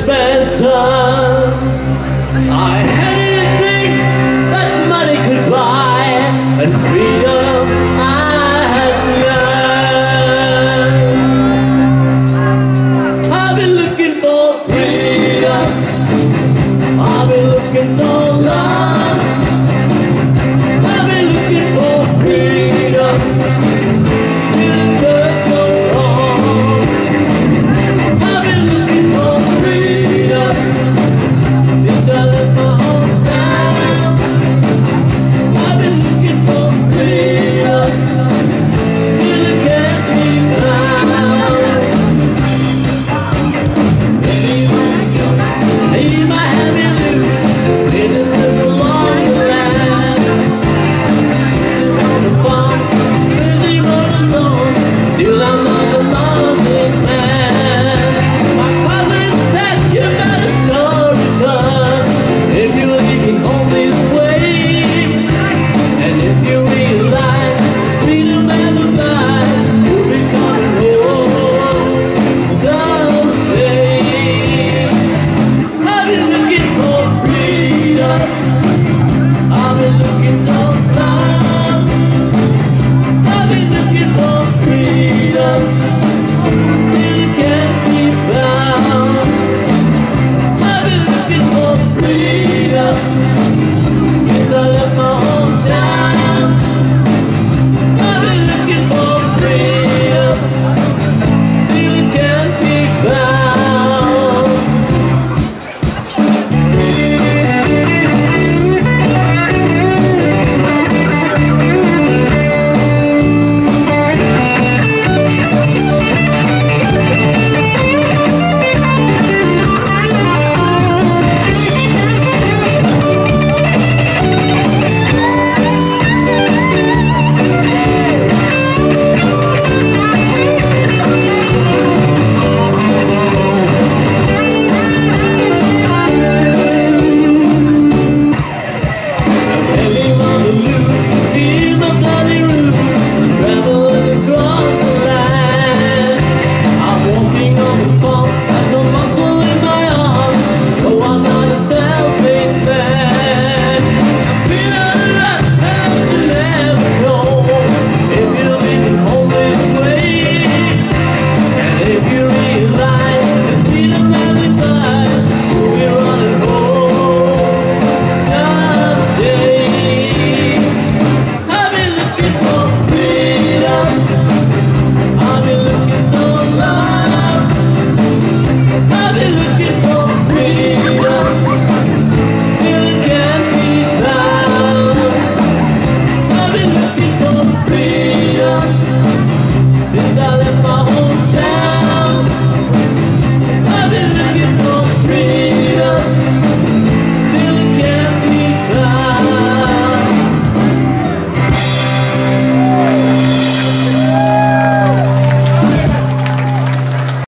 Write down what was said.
Spencer. I had anything that money could buy, and freedom I had none. I've been looking for freedom. I've been looking so long. looking so